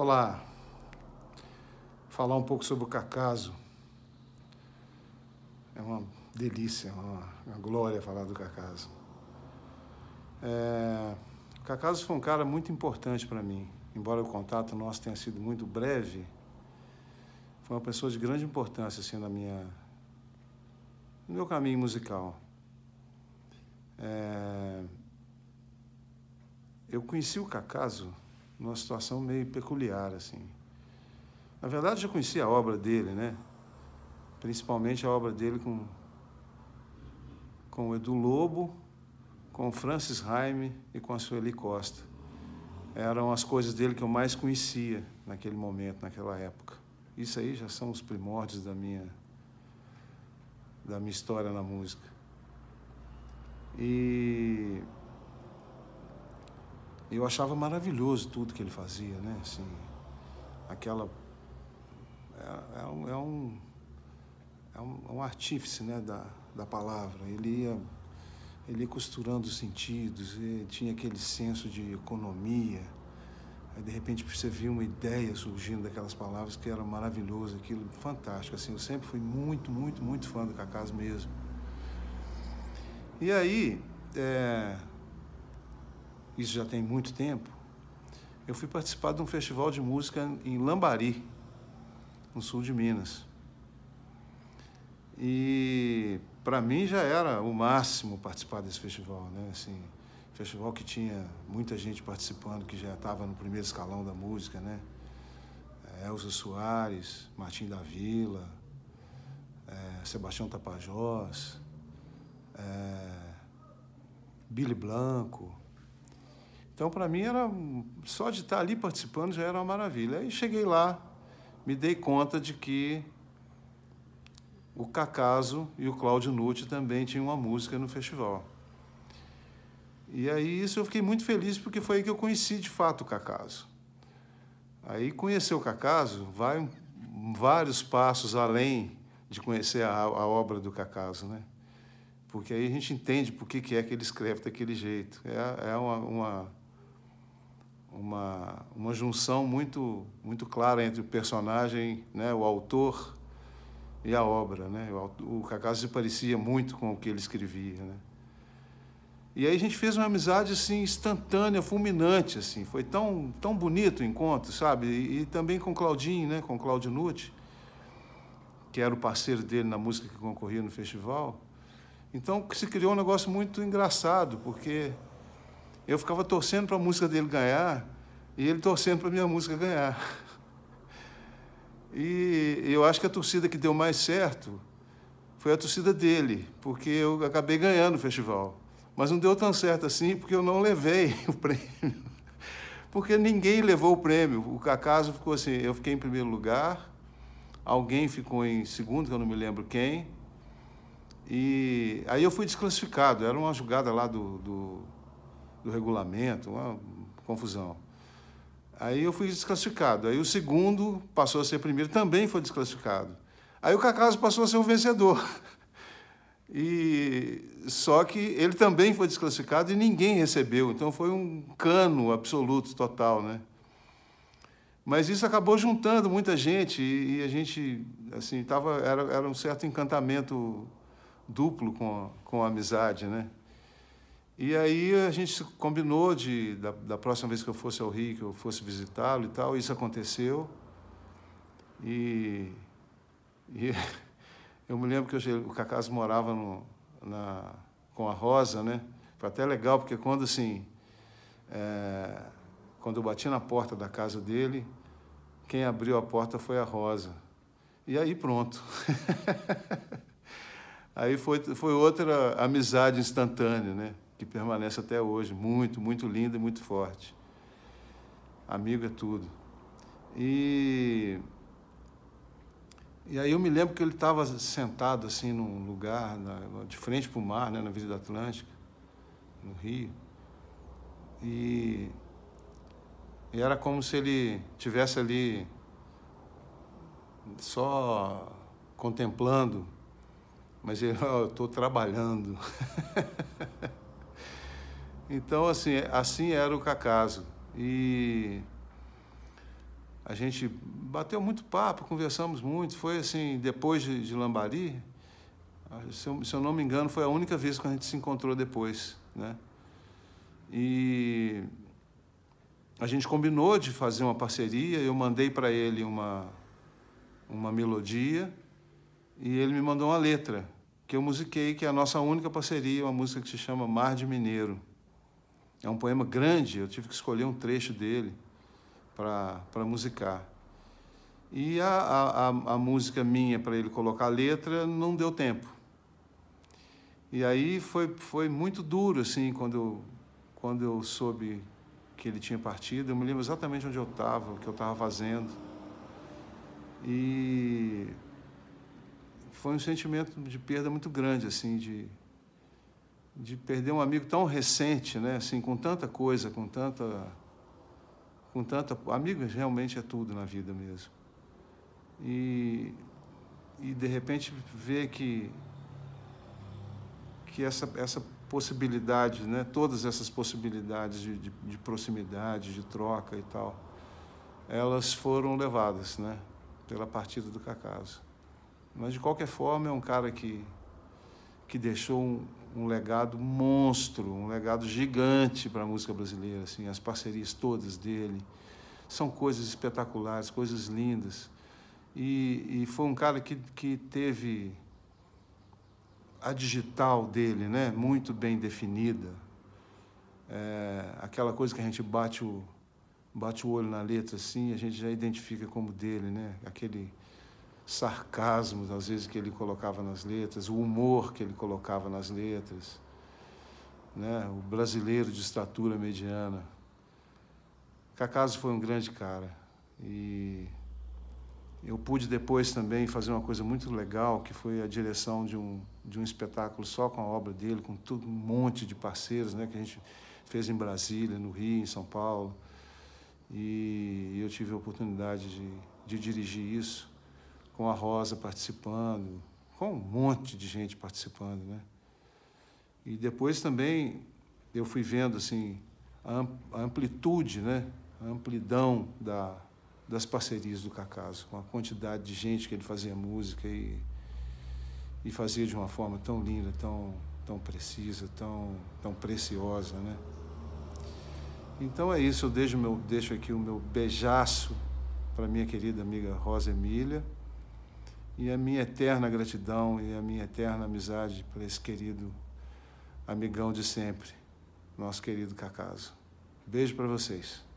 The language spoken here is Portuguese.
Olá, falar um pouco sobre o Cacaso. É uma delícia, uma, uma glória falar do Cacaso. É, o Cacaso foi um cara muito importante para mim, embora o contato nosso tenha sido muito breve. Foi uma pessoa de grande importância assim na minha, no meu caminho musical. É, eu conheci o Cacaso numa situação meio peculiar, assim. Na verdade, eu já conhecia a obra dele, né? Principalmente a obra dele com, com o Edu Lobo, com o Francis Raime e com a Sueli Costa. Eram as coisas dele que eu mais conhecia naquele momento, naquela época. Isso aí já são os primórdios da minha da minha história na música. E eu achava maravilhoso tudo que ele fazia, né? Assim, aquela é, é, um, é um é um, é um artífice, né, da, da palavra. Ele ia ele ia costurando os sentidos, tinha aquele senso de economia. Aí de repente você via uma ideia surgindo daquelas palavras que era maravilhoso, aquilo fantástico. Assim, eu sempre fui muito, muito, muito fã do Cacás mesmo. E aí, é, isso já tem muito tempo, eu fui participar de um festival de música em Lambari, no sul de Minas. E para mim já era o máximo participar desse festival, né? Assim, festival que tinha muita gente participando que já estava no primeiro escalão da música, né? É, Elza Soares, Martim da Vila, é, Sebastião Tapajós, é, Billy Blanco, então, para mim, era só de estar ali participando já era uma maravilha. Aí cheguei lá, me dei conta de que o Cacaso e o Cláudio Nucci também tinham uma música no festival. E aí isso eu fiquei muito feliz porque foi aí que eu conheci de fato o Cacaso. Aí conhecer o Cacaso vai vários passos além de conhecer a, a obra do Cacaso, né? Porque aí a gente entende por que, que é que ele escreve daquele jeito. É, é uma, uma uma, uma junção muito, muito clara entre o personagem, né, o autor e a obra. Né? O, o Cacau se parecia muito com o que ele escrevia. Né? E aí a gente fez uma amizade assim instantânea, fulminante, assim. Foi tão, tão bonito o encontro, sabe? E, e também com Claudinho, né? Com Claudio Nucci, que era o parceiro dele na música que concorria no festival. Então se criou um negócio muito engraçado, porque eu ficava torcendo para a música dele ganhar e ele torcendo para minha música ganhar. E eu acho que a torcida que deu mais certo foi a torcida dele, porque eu acabei ganhando o festival. Mas não deu tão certo assim, porque eu não levei o prêmio. Porque ninguém levou o prêmio. O Cacaso ficou assim, eu fiquei em primeiro lugar, alguém ficou em segundo, que eu não me lembro quem, e aí eu fui desclassificado. Era uma jogada lá do, do do regulamento, uma confusão. Aí eu fui desclassificado. Aí o segundo passou a ser primeiro, também foi desclassificado. Aí o Cacaso passou a ser o vencedor. E só que ele também foi desclassificado e ninguém recebeu. Então foi um cano absoluto, total, né? Mas isso acabou juntando muita gente e, a gente assim tava era, era um certo encantamento duplo com a, com a amizade, né? E aí a gente combinou de, da, da, próxima vez que eu fosse ao Rio, que eu fosse visitá-lo e tal, isso aconteceu. E, e eu me lembro que eu, o Cacás morava no, na, com a Rosa, né? Foi até legal, porque quando assim, é, quando eu bati na porta da casa dele, quem abriu a porta foi a Rosa. E aí pronto. aí foi, foi outra amizade instantânea, né? Que permanece até hoje, muito, muito linda e muito forte. Amigo é tudo. E, e aí eu me lembro que ele estava sentado assim num lugar, na, de frente para o mar, né, na Avenida Atlântica, no Rio. E, e era como se ele tivesse ali só contemplando, mas ele, oh, eu estou trabalhando. Então, assim, assim era o Cacaso. E, a gente bateu muito papo, conversamos muito. Foi assim, depois de, de Lambari, se eu, se eu, não me engano, foi a única vez que a gente se encontrou depois, né? E a gente combinou de fazer uma parceria. Eu mandei para ele uma uma melodia e ele me mandou uma letra que eu musiquei, que é a nossa única parceria, uma música que se chama Mar de Mineiro. É um poema grande, eu tive que escolher um trecho dele para musicar. E a, a, a música minha, para ele colocar a letra, não deu tempo. E aí foi, foi muito duro, assim, quando eu, quando eu soube que ele tinha partido. Eu me lembro exatamente onde eu estava, o que eu estava fazendo. E foi um sentimento de perda muito grande, assim, de, de perder um amigo tão recente, né? Assim, com tanta coisa, com tanta com tanta. Amigos realmente é tudo na vida mesmo. E, e de repente ver que, que essa, essa possibilidade, né, todas essas possibilidades de, de, de proximidade, de troca e tal, elas foram levadas né, pela partida do Cacaso. Mas de qualquer forma é um cara que, que deixou um legado monstro, um legado gigante para a música brasileira, assim, as parcerias todas dele. São coisas espetaculares, coisas lindas. E, e foi um cara que, que teve a digital dele né, muito bem definida. É, aquela coisa que a gente bate o, bate o olho na letra assim, a gente já identifica como dele, né? Aquele sarcasmo, às vezes, que ele colocava nas letras, o humor que ele colocava nas letras, né? o brasileiro de estatura mediana. Cacaso foi um grande cara. E eu pude depois também fazer uma coisa muito legal, que foi a direção de um, de um espetáculo só com a obra dele, com um monte de parceiros, né? que a gente fez em Brasília, no Rio, em São Paulo. E eu tive a oportunidade de, de dirigir isso com a Rosa participando, com um monte de gente participando, né? E depois também eu fui vendo assim a amplitude, né? A amplidão da, das parcerias do Cacaso, com a quantidade de gente que ele fazia música e, e fazia de uma forma tão linda, tão, tão precisa, tão, tão preciosa, né? Então é isso, eu deixo, meu, deixo aqui o meu beijaço para minha querida amiga Rosa Emília. E a minha eterna gratidão e a minha eterna amizade para esse querido amigão de sempre, nosso querido Cacaso. Beijo para vocês.